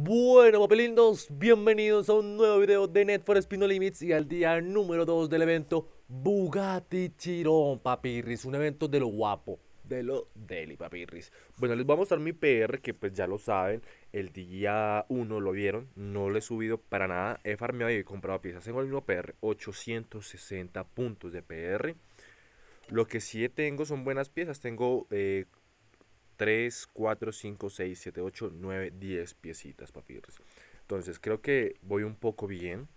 Bueno, papelindos, bienvenidos a un nuevo video de Net for Limits y al día número 2 del evento Bugatti Chiron, papirris, un evento de lo guapo, de lo deli, papirris. Bueno, les voy a mostrar mi PR, que pues ya lo saben, el día 1 lo vieron, no lo he subido para nada, he farmeado y he comprado piezas, tengo el mismo PR, 860 puntos de PR. Lo que sí tengo son buenas piezas, tengo eh, 3, 4, 5, 6, 7, 8, 9, 10 piecitas, papirres. Entonces creo que voy un poco bien.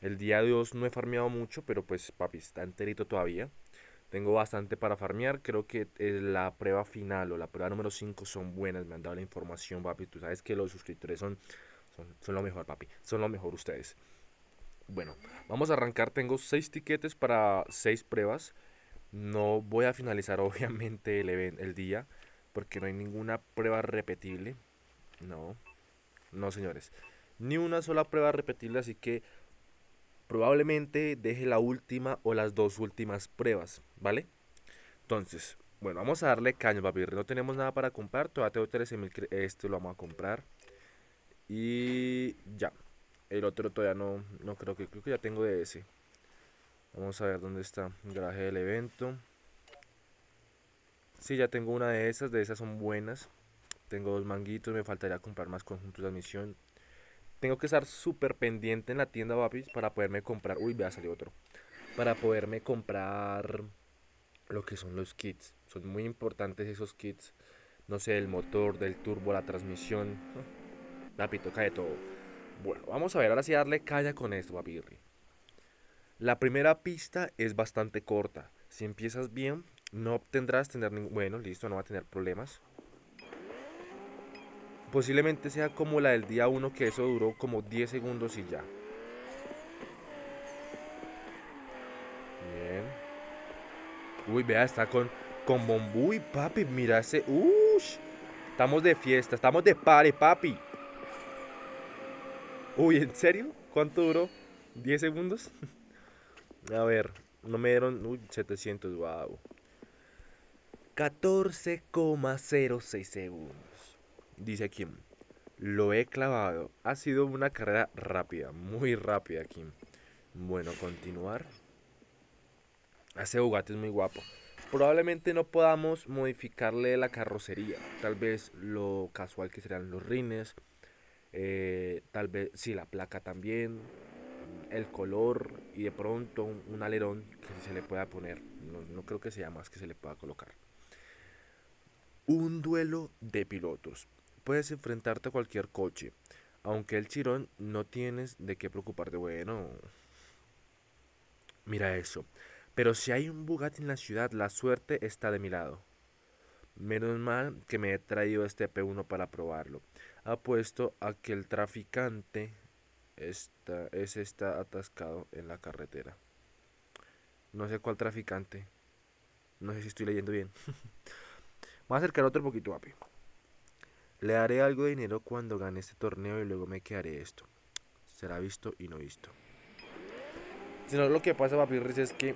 El día de hoy no he farmeado mucho, pero pues papi, está enterito todavía. Tengo bastante para farmear. Creo que eh, la prueba final o la prueba número 5 son buenas. Me han dado la información, papi. Tú sabes que los suscriptores son, son, son lo mejor, papi. Son lo mejor ustedes. Bueno, vamos a arrancar. Tengo 6 tiquetes para 6 pruebas. No voy a finalizar obviamente el, el día porque no hay ninguna prueba repetible. No, no señores, ni una sola prueba repetible, así que probablemente deje la última o las dos últimas pruebas, ¿vale? Entonces, bueno, vamos a darle caño, papi. No tenemos nada para comprar, todavía tengo 13.000, este lo vamos a comprar. Y ya, el otro todavía no, no creo que, creo que ya tengo de ese. Vamos a ver dónde está el del evento. Sí, ya tengo una de esas, de esas son buenas. Tengo dos manguitos, me faltaría comprar más conjuntos de admisión. Tengo que estar súper pendiente en la tienda Papis para poderme comprar. Uy, vea, salió otro. Para poderme comprar lo que son los kits. Son muy importantes esos kits. No sé, el motor, del turbo, la transmisión. Papi, toca de todo. Bueno, vamos a ver, ahora sí darle calla con esto, papirri. La primera pista es bastante corta. Si empiezas bien, no obtendrás tener ningún... Bueno, listo, no va a tener problemas. Posiblemente sea como la del día 1, que eso duró como 10 segundos y ya. Bien. Uy, vea, está con, con Bombuy, papi. Mira ese... Ush. Estamos de fiesta, estamos de pare, papi. Uy, ¿en serio? ¿Cuánto duró? ¿10 segundos? A ver, no me dieron... Uy, 700, wow. 14,06 segundos. Dice Kim. Lo he clavado. Ha sido una carrera rápida, muy rápida, Kim. Bueno, continuar. Ese Bugatti es muy guapo. Probablemente no podamos modificarle la carrocería. Tal vez lo casual que serían los rines. Eh, tal vez, sí, la placa también. El color y de pronto un, alerón que se le pueda poner. No, no creo que sea más que se le pueda colocar. Un duelo de pilotos. Puedes enfrentarte a cualquier coche. Aunque el chirón no tienes de qué preocuparte. Bueno. Mira eso. Pero si hay un Bugatti en la ciudad, la suerte está de mi lado. Menos mal que me he traído este P1 para probarlo. Apuesto a que el traficante está, ese está atascado en la carretera. No sé cuál traficante. No sé si estoy leyendo bien. Voy a acercar otro poquito, papi. Le daré algo de dinero cuando gane este torneo y luego me quedaré esto. Será visto y no visto. Si no, lo que pasa, papi, es que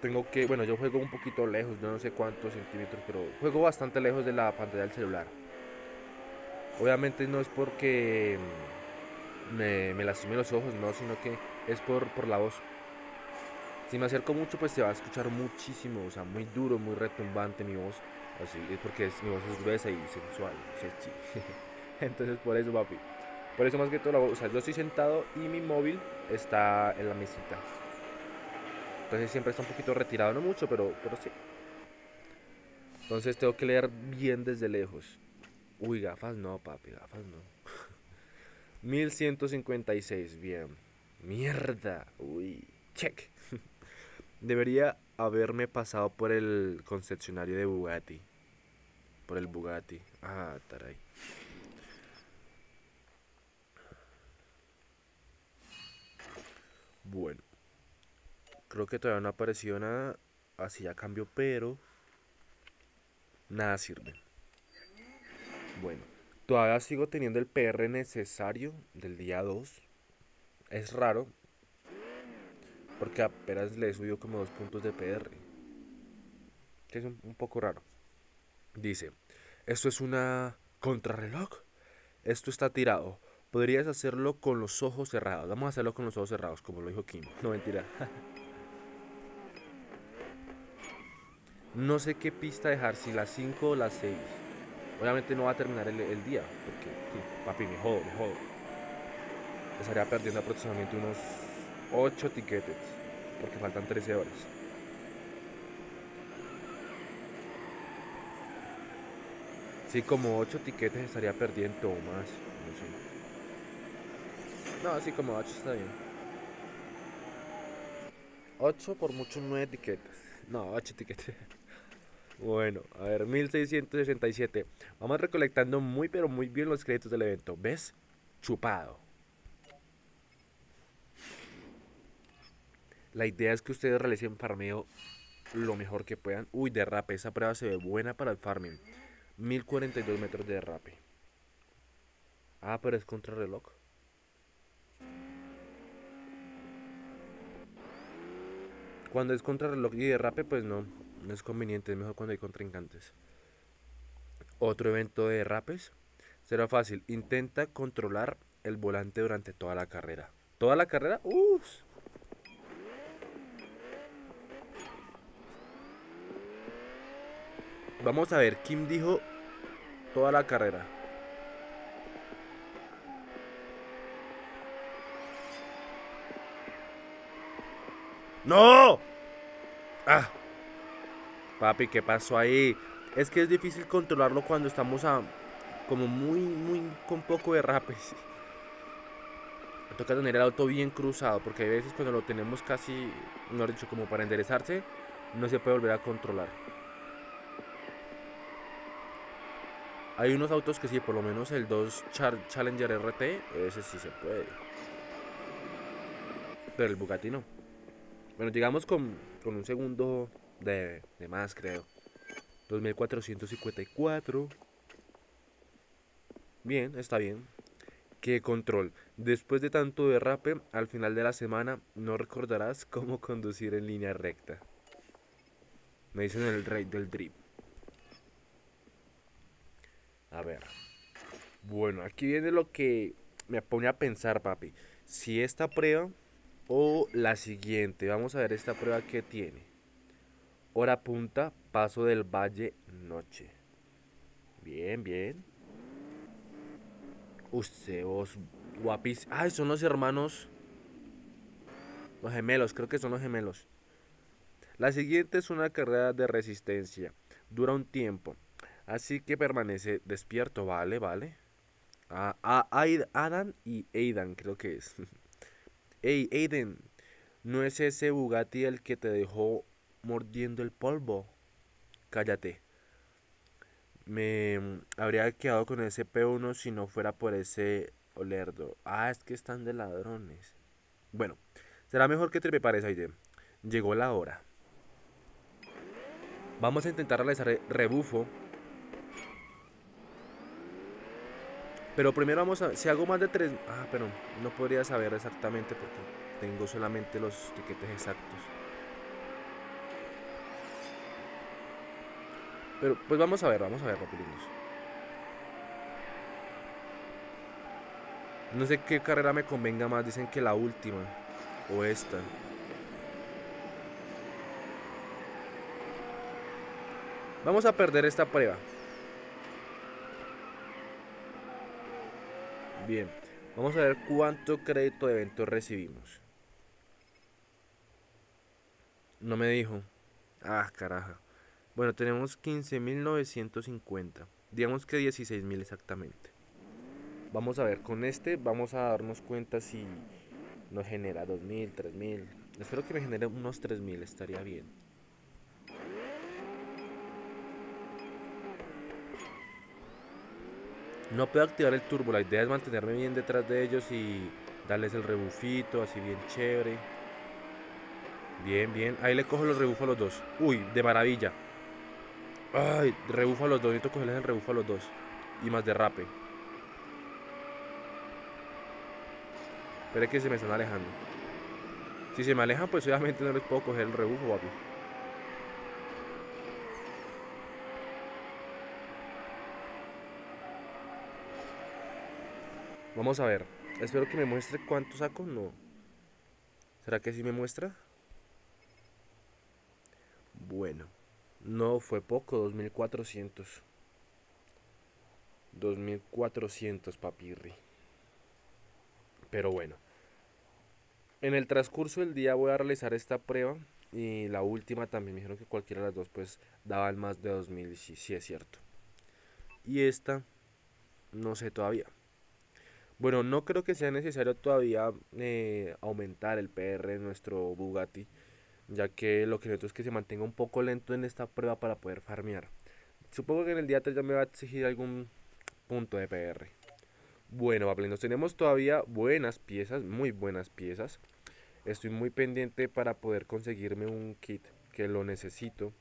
tengo que... Bueno, yo juego un poquito lejos, no sé cuántos centímetros, pero juego bastante lejos de la pantalla del celular. Obviamente no es porque me, me lastime los ojos, no, sino que es por, por la voz. Si me acerco mucho, pues se va a escuchar muchísimo, o sea, muy duro, muy retumbante mi voz. Así, es porque es, mi voz es gruesa y sensual. Entonces por eso, papi. Por eso más que todo, o sea, yo estoy sentado y mi móvil está en la mesita. Entonces siempre está un poquito retirado, no mucho, pero, pero sí. Entonces tengo que leer bien desde lejos. Uy, gafas no, papi, gafas no. 1156, bien. Mierda. Uy, check. Debería haberme pasado por el concesionario de Bugatti. Por el Bugatti. Ah, taray. Bueno. Creo que todavía no ha aparecido nada. Así ya cambio, pero... Nada sirve. Bueno. Todavía sigo teniendo el PR necesario del día 2. Es raro, porque apenas le he subido como dos puntos de PR. Que es un, poco raro. Dice, esto es una contrarreloj. Esto está tirado. podrías hacerlo con los ojos cerrados. Vamos a hacerlo con los ojos cerrados, como lo dijo Kim. No mentira. no sé qué pista dejar, si las 5 o las 6. Obviamente no va a terminar el, el día, porque papi, me jodo, me jodo. Estaría perdiendo aproximadamente unos 8 tiquetes, porque faltan 13 horas. Sí, como 8 tiquetes estaría perdiendo o más, no sé. No, así como 8 está bien. 8 por mucho 9 tiquetes. No, 8 tiquetes. Bueno, a ver, 1667. Vamos recolectando muy pero muy bien los créditos del evento. ¿Ves? Chupado. La idea es que ustedes realicen farmeo lo mejor que puedan. Uy, derrape. Esa prueba se ve buena para el farming. 1042 metros de derrape. Ah, pero es contrarreloj. Cuando es contrarreloj y derrape, pues no. No es conveniente, es mejor cuando hay contrincantes. Otro evento de derrapes. Será fácil. Intenta controlar el volante durante toda la carrera. ¿Toda la carrera? Uf. Vamos a ver, Kim dijo toda la carrera. ¡No! ¡Ah! Papi, ¿qué pasó ahí? Es que es difícil controlarlo cuando estamos a como muy, muy con poco de rapes. Toca tener el auto bien cruzado porque hay veces cuando lo tenemos casi, no dicho, como para enderezarse, no se puede volver a controlar. Hay unos autos que sí, por lo menos el 2 Challenger RT, ese sí se puede. Pero el Bugatti no. Bueno, llegamos con, con un segundo de, de más, creo. 2454. Bien, está bien. Qué control. Después de tanto derrape, al final de la semana no recordarás cómo conducir en línea recta. Me dicen el rey del drip. A ver. Bueno, aquí viene lo que me pone a pensar, papi. Si esta prueba o la siguiente. Vamos a ver esta prueba que tiene. Hora punta, paso del valle, noche. Bien, bien. Usted, vos, guapis. Ay, son los hermanos. Los gemelos, creo que son los gemelos. La siguiente es una carrera de resistencia. Dura un tiempo. Así que permanece despierto, vale, vale. Ah, ah, Adam y Aidan, creo que es. Ey, Aiden, ¿no es ese Bugatti el que te dejó mordiendo el polvo? Cállate. Me mm, habría quedado con ese P1 si no fuera por ese olerdo. Ah, es que están de ladrones. Bueno, será mejor que te prepares, Aiden. Llegó la hora. Vamos a intentar realizar rebufo Pero primero vamos a... Si hago más de tres... Ah, pero no podría saber exactamente porque tengo solamente los tiquetes exactos. Pero pues vamos a ver, vamos a ver, papilinos. No sé qué carrera me convenga más. Dicen que la última. O esta. Vamos a perder esta prueba. Bien, vamos a ver cuánto crédito de evento recibimos. No me dijo. Ah, caraja. Bueno, tenemos 15.950. Digamos que 16.000 exactamente. Vamos a ver, con este vamos a darnos cuenta si nos genera 2.000, 3.000. Espero que me genere unos 3.000, estaría bien. No puedo activar el turbo, la idea es mantenerme bien detrás de ellos y darles el rebufito, así bien chévere. Bien, bien. Ahí le cojo los rebufos a los dos. Uy, de maravilla. Ay, rebufo a los dos. Necesito cogerles el rebufo a los dos. Y más derrape. Espera que se me están alejando. Si se me alejan, pues obviamente no les puedo coger el rebufo, papi. Vamos a ver. Espero que me muestre cuánto saco. No. ¿Será que sí me muestra? Bueno. No fue poco. 2400. 2400 papirri. Pero bueno. En el transcurso del día voy a realizar esta prueba. Y la última también me dijeron que cualquiera de las dos pues daban más de 2000. Sí, sí es cierto. Y esta no sé todavía. Bueno, no creo que sea necesario todavía eh, aumentar el PR en nuestro Bugatti, ya que lo que necesito es que se mantenga un poco lento en esta prueba para poder farmear. Supongo que en el día 3 ya me va a exigir algún punto de PR. Bueno, nos tenemos todavía buenas piezas, muy buenas piezas. Estoy muy pendiente para poder conseguirme un kit que lo necesito.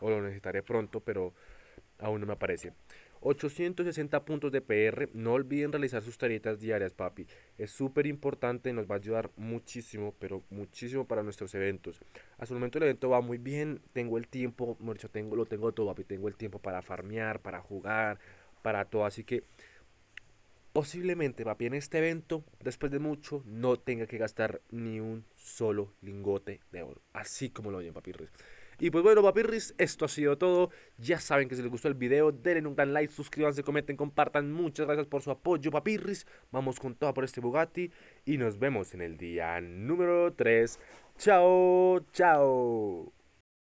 O lo necesitaré pronto, pero aún no me aparece. 860 puntos de PR. No olviden realizar sus tareas diarias, papi. Es súper importante, nos va a ayudar muchísimo, pero muchísimo para nuestros eventos. Hasta el momento el evento va muy bien. Tengo el tiempo, mucho tengo, lo tengo todo, papi. Tengo el tiempo para farmear, para jugar, para todo. Así que posiblemente, papi, en este evento, después de mucho, no tenga que gastar ni un solo lingote de oro. Así como lo oyen, papi. Y pues bueno, papirris, esto ha sido todo. Ya saben que si les gustó el video, denle un gran like, suscríbanse, comenten, compartan. Muchas gracias por su apoyo, papirris. Vamos con todo por este Bugatti. Y nos vemos en el día número 3. Chao, chao.